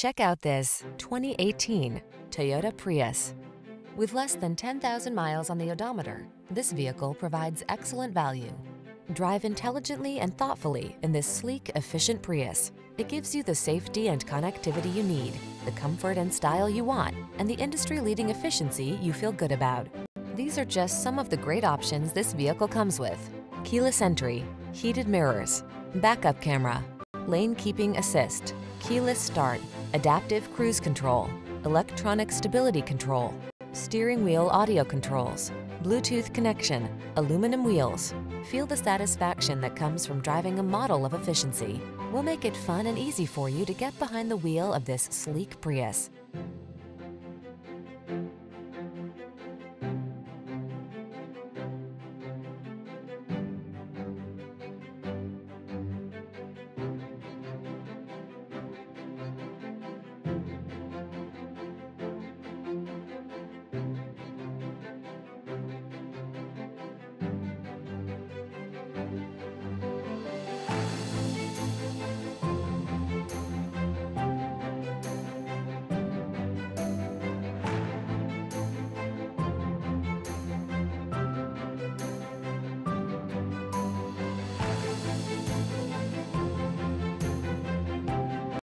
Check out this 2018 Toyota Prius. With less than 10,000 miles on the odometer, this vehicle provides excellent value. Drive intelligently and thoughtfully in this sleek, efficient Prius. It gives you the safety and connectivity you need, the comfort and style you want, and the industry-leading efficiency you feel good about. These are just some of the great options this vehicle comes with. Keyless entry, heated mirrors, backup camera, lane keeping assist, keyless start, adaptive cruise control, electronic stability control, steering wheel audio controls, Bluetooth connection, aluminum wheels. Feel the satisfaction that comes from driving a model of efficiency. We'll make it fun and easy for you to get behind the wheel of this sleek Prius.